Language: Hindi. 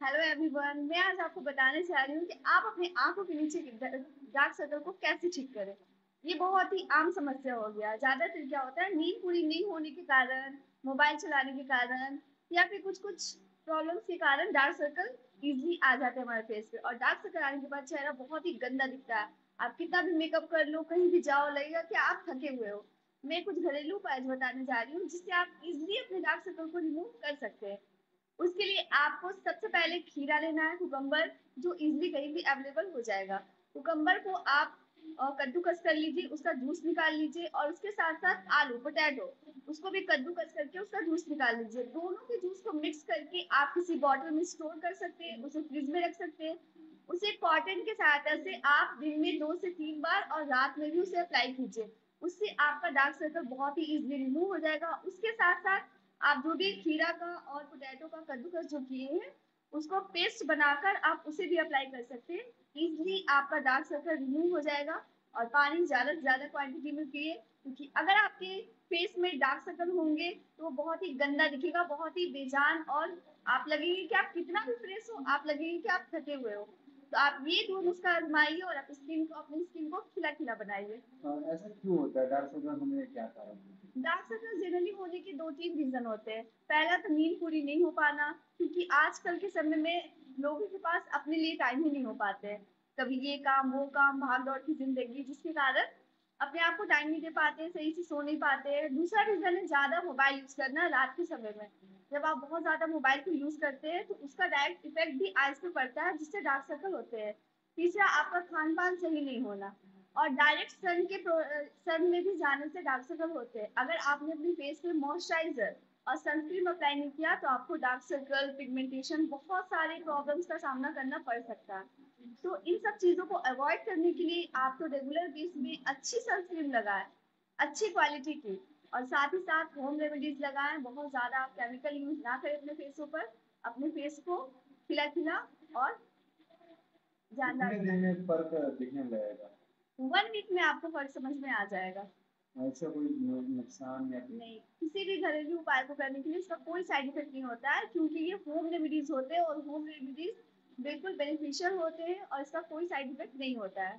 हेलो एवरीवन मैं आज आपको बताने जा रही हूँ कि आप अपने आँखों के नीचे के डार्क सर्कल को कैसे ठीक करें। ये बहुत ही आम समस्या हो गया। ज़्यादातर क्या होता है, नींद पूरी नहीं होने के कारण, मोबाइल चलाने के कारण, या फिर कुछ कुछ प्रॉब्लम्स के कारण डार्क सर्कल इजिली आ जाते हैं हमारे फेस पे। और डार्क सर्कल आने के बाद चेहरा बहुत ही गंदा दिखता है। आप कितना भी मेकअप कर लो, कहीं भी जाओ, लगेगा कि आप थके हुए हो। मैं कुछ घरेलू उपाय बताने जा रही हूँ जिससे आप इजिली अपने डार्क सर्कल को रिमूव कर सकते हैं। आपको सबसे पहले खीरा लेना है कुकम्बर जो इजिली कहीं भी अवेलेबल हो जाएगा। कुकम्बर को आप कद्दूकस कर लीजिए, उसका जूस निकाल लीजिए और उसके साथ साथ आलू पोटैटो उसको भी कद्दूकस करके उसका जूस निकाल लीजिए। दोनों के जूस को मिक्स करके आप किसी बॉटल में स्टोर कर सकते हैं, उसे फ्रिज में रख सकते हैं। उसे कॉटन के सहायता से आप दिन में दो से तीन बार और रात में भी उसे अप्लाई कीजिए। उससे आपका डार्क सर्कल बहुत ही इजिली रिमूव हो जाएगा। उसके साथ साथ आप जो भी खीरा का और पोटैटो का कद्दूकस जो किए हैं, उसको पेस्ट बनाकर आप उसे भी अप्लाई कर सकते हैं। इजिली आपका डार्क सर्कल रिमूव हो जाएगा और पानी ज़्यादा से ज़्यादा क्वांटिटी में पिए, क्योंकि अगर आपके फेस में डार्क सर्कल होंगे तो वो बहुत ही गंदा दिखेगा, बहुत ही बेजान और आप लगेंगे कि आप कितना भी फ्रेश हो, आप लगेंगे कि आप थके हुए हो। तो आप ये दो नुस्खा आजमाइए और आप स्किन को अपनी स्किन को खिला खिला बनाइए ऐसा क्यों होता है? डार्क सर्कल होने क्या कारण डार्क सर्कल जनरली होने के दो तीन रीजन होते हैं। पहला तो नींद पूरी नहीं हो पाना क्योंकि आजकल के समय में लोगों के पास अपने लिए टाइम ही नहीं हो पाते कभी ये काम वो काम भाग दौड़ की ज़िंदगी जिसके कारण अपने आप को टाइम नहीं दे पाते, सही से सो नहीं पाते। दूसरा रीजन है, ज़्यादा मोबाइल यूज़ करना रात के समय में। जब आप बहुत ज़्यादा मोबाइल को यूज़ करते हैं तो उसका डायरेक्ट इफ़ेक्ट भी आइज़ पे पड़ता है, जिससे डार्क सर्कल होते हैं। तीसरा, आपका खान पान सही नहीं होना। और डायरेक्ट सन के सन में भी जाने से डार्क सर्कल होते हैं। अगर आपने अपनी फेस पे मॉइस्चराइजर और सनस्क्रीन अप्लाई नहीं किया तो आपको डार्क सर्कल पिगमेंटेशन बहुत सारे प्रॉब्लम्स का सामना करना पड़ सकता है। तो इन सब चीज़ों को अवॉइड करने के लिए आप तो रेगुलर बेस में अच्छी सनस्क्रीन लगाएँ अच्छी क्वालिटी की। और साथ ही साथ होम रेमेडीज लगाएँ बहुत ज़्यादा आप केमिकल यूज़ ना करें अपने फेसों पर अपने फेस को खिला खिला और जानदार फ़र्क दिखने लगेगा? वन वीक में आपको फ़र्क समझ में आ जाएगा। ऐसा कोई नुकसान या नहीं किसी भी घरेलू उपाय को करने के लिए इसका कोई साइड इफ़ेक्ट नहीं होता है क्योंकि ये होम रेमेडीज होते हैं और होम रेमेडीज बिल्कुल बेनिफिशियल होते हैं और इसका कोई साइड इफ़ेक्ट नहीं होता है।